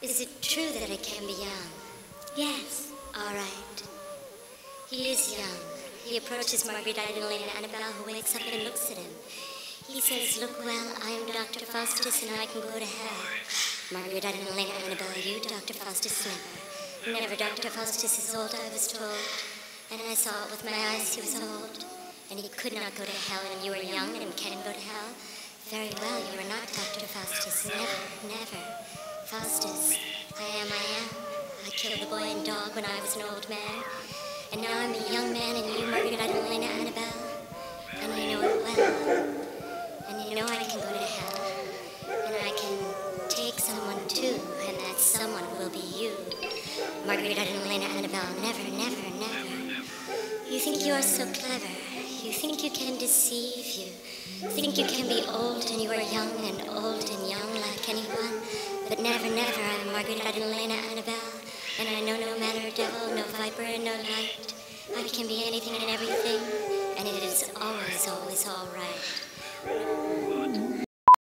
Is it true that I can be young? Yes. All right. He is young. He approaches Marguerite Ida and Helena Annabel, who wakes up and looks at him. He says, Look well, I am Dr. Faustus, and I can go to hell. Margaret Idolina Annabelle, you, Dr. Faustus, never. Never, Dr. Faustus is old, I was told. And I saw it with my eyes, he was old. And he could not go to hell, and you are young and can go to hell. Very well, you are not Dr. Faustus. Never, never. Faustus, I am, I am. I killed a boy and dog when I was an old man. And now I'm a young man, and you, Marguerite Ida and Helena Annabel. And I know it well. And you know I can go to hell. And I can take someone too, and that someone will be you. Marguerite Ida and Helena Annabel, never, never, never. You think you are so clever. You think you can deceive. You think you can be old and you are young and old and young like anyone. But never, never, I am Marguerite Ida and Helena Annabel. And I know no matter, devil, no viper no light. I can be anything and everything.